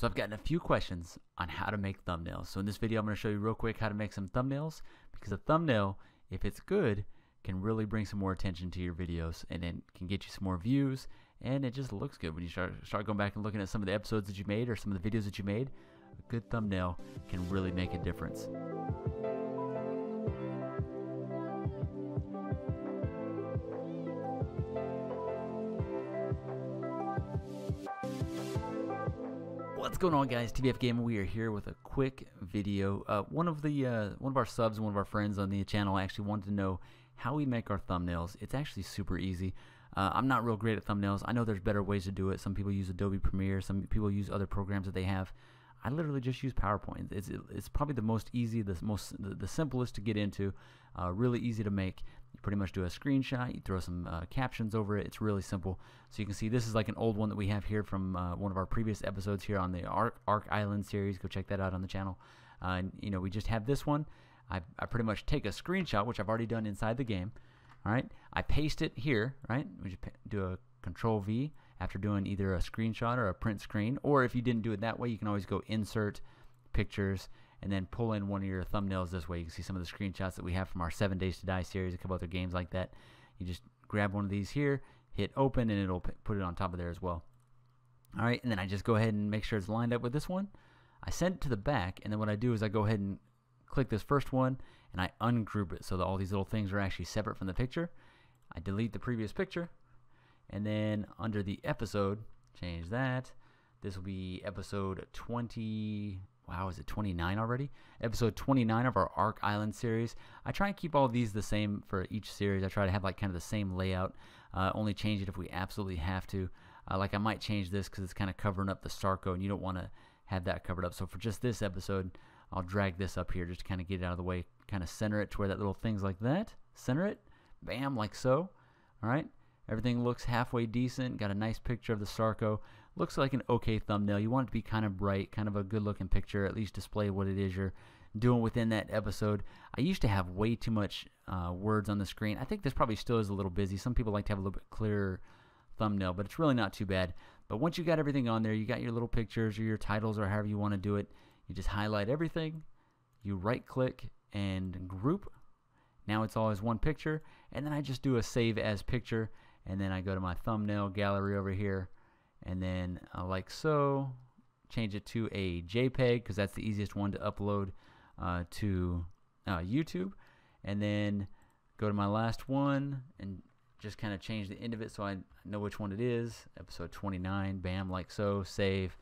So I've gotten a few questions on how to make thumbnails. So in this video, I'm going to show you real quick how to make some thumbnails because a thumbnail, if it's good, can really bring some more attention to your videos and then can get you some more views and it just looks good when you start start going back and looking at some of the episodes that you made or some of the videos that you made. A good thumbnail can really make a difference. What's going on, guys? TBF Gamer. We are here with a quick video. Uh, one of the uh, one of our subs, one of our friends on the channel, actually wanted to know how we make our thumbnails. It's actually super easy. Uh, I'm not real great at thumbnails. I know there's better ways to do it. Some people use Adobe Premiere. Some people use other programs that they have. I literally just use PowerPoint. It's it's probably the most easy, the most the, simplest to get into, uh, really easy to make. You pretty much do a screenshot, you throw some uh, captions over it. It's really simple. So you can see this is like an old one that we have here from uh, one of our previous episodes here on the Ark Ark Island series. Go check that out on the channel. Uh, and you know we just have this one. I I pretty much take a screenshot, which I've already done inside the game. All right, I paste it here. Right, we just do a Control V after doing either a screenshot or a print screen. Or if you didn't do it that way, you can always go Insert, Pictures, and then pull in one of your thumbnails this way. You can see some of the screenshots that we have from our 7 Days to Die series, a couple other games like that. You just grab one of these here, hit open, and it'll put it on top of there as well. All right, and then I just go ahead and make sure it's lined up with this one. I send it to the back, and then what I do is I go ahead and click this first one, and I ungroup it so that all these little things are actually separate from the picture. I delete the previous picture, and then under the episode, change that. This will be episode 20. Wow, is it 29 already? Episode 29 of our Ark Island series. I try and keep all these the same for each series. I try to have like kind of the same layout. Uh, only change it if we absolutely have to. Uh, like I might change this because it's kind of covering up the Sarco, and you don't want to have that covered up. So for just this episode, I'll drag this up here just to kind of get it out of the way. Kind of center it to where that little thing's like that. Center it. Bam, like so. All right. Everything looks halfway decent. Got a nice picture of the Sarco. Looks like an okay thumbnail. You want it to be kind of bright, kind of a good looking picture, at least display what it is you're doing within that episode. I used to have way too much uh, words on the screen. I think this probably still is a little busy. Some people like to have a little bit clearer thumbnail, but it's really not too bad. But once you got everything on there, you got your little pictures or your titles or however you want to do it, you just highlight everything, you right click and group. Now it's all as one picture, and then I just do a save as picture and then I go to my thumbnail gallery over here. And then uh, like so change it to a JPEG because that's the easiest one to upload uh, to uh, YouTube. And then go to my last one and just kind of change the end of it so I know which one it is. Episode 29 bam like so save.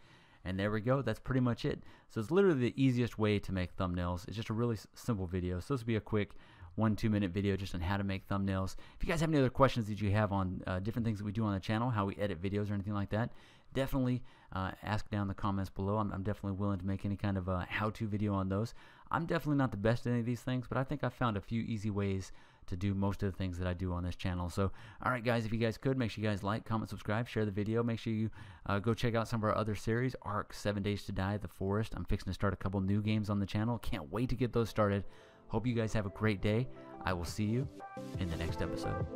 And there we go that's pretty much it. So it's literally the easiest way to make thumbnails. It's just a really simple video. So this will be a quick one two minute video just on how to make thumbnails. If you guys have any other questions that you have on uh, different things that we do on the channel, how we edit videos or anything like that, definitely uh, ask down in the comments below. I'm, I'm, definitely willing to make any kind of a how-to video on those. I'm definitely not the best at any of these things, but I think I found a few easy ways to do most of the things that I do on this channel. So, all right, guys, if you guys could, make sure you guys like, comment, subscribe, share the video. Make sure you uh, go check out some of our other series, Ark, Seven Days to Die, The Forest. I'm fixing to start a couple new games on the channel. Can't wait to get those started. Hope you guys have a great day. I will see you in the next episode.